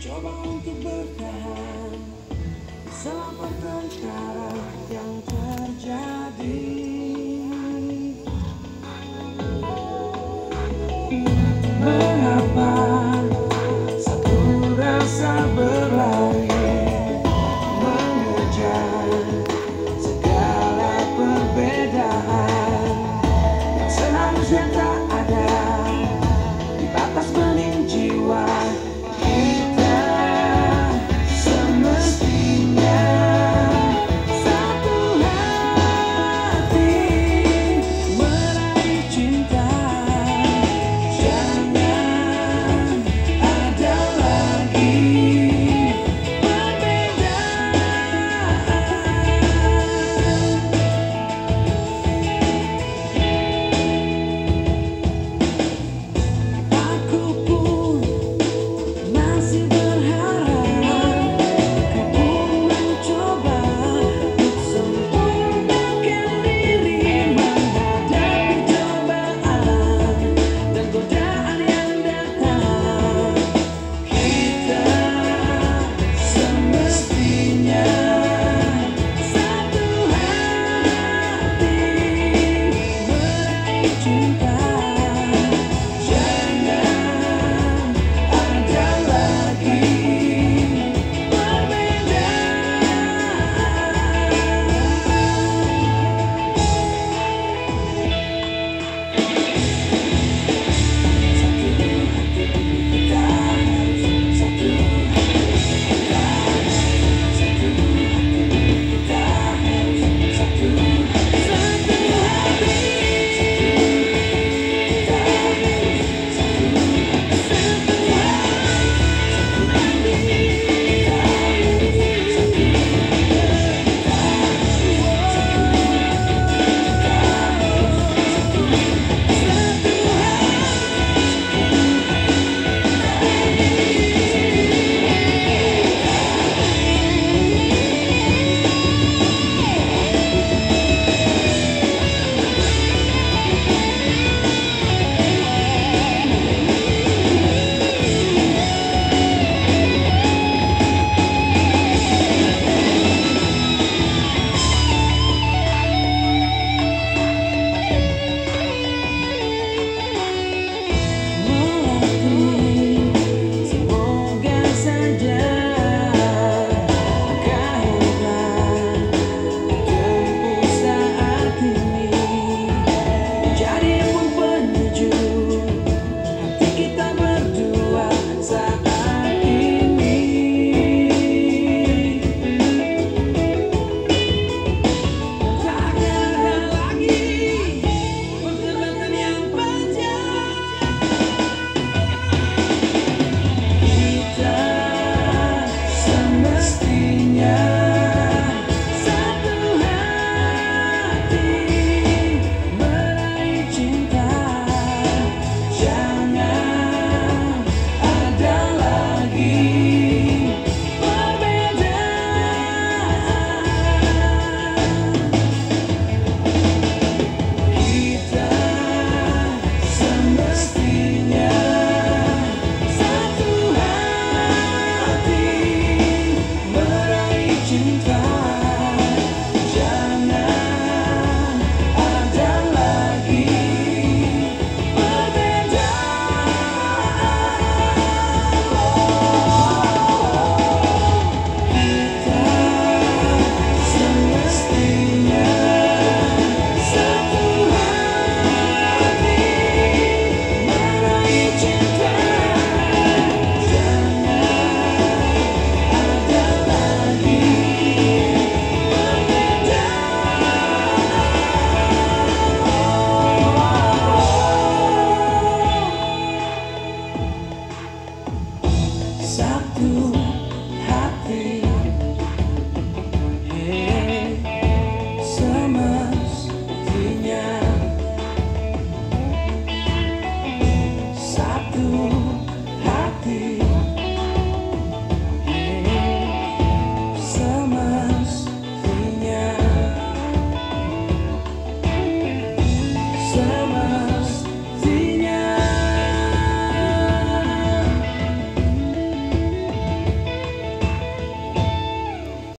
Coba untuk bertahan Selama pertengkaran yang terjadi. Mengapa